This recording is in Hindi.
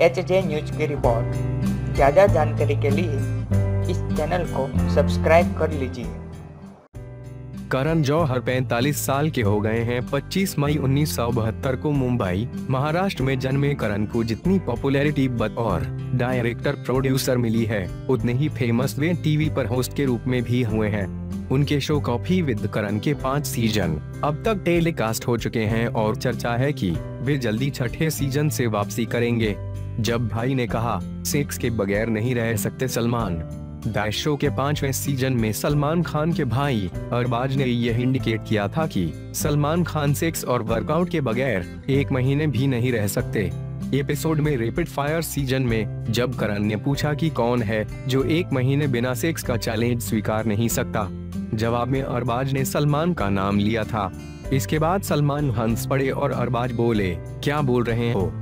एच जे न्यूज़ की रिपोर्ट ज़्यादा जानकारी के लिए इस चैनल को सब्सक्राइब कर लीजिए। करण जौहर 45 साल के हो गए हैं। 25 मई उन्नीस सौ बहत्तर को मुंबई, महाराष्ट्र में जन्मे करण को जितनी पॉपुलैरिटी और डायरेक्टर प्रोड्यूसर मिली है, उतने ही फ़ेमस वे टीवी पर होस्ट के रूप में भी हुए हैं। उनके शो कॉफ़ी विद करण के पाँच सीज़न। अब तक टेलीकास्ट हो चुके हैं और चर्चा है कि वे जल्दी छठे सीज़न से वापसी करेंगे। जब भाई ने कहा, सेक्स के बगैर नहीं रह सकते सलमान। दाइश शो के पाँचवें सीज़न में सलमान खान के भाई अरबाज ने यह इंडिकेट किया था कि सलमान खान सेक्स और वर्कआउट के बगैर एक महीने भी नहीं रह सकते। एपिसोड में रेपिड फायर सीज़न में जब करण ने पूछा कि कौन है, जो एक महीने बिना सेक्स का चैलेंज स्वीकार नहीं सकता, जवाब में अरबाज ने सलमान का नाम लिया था। इसके बाद सलमान हंस पड़े और अरबाज बोले, क्या बोल रहे हो?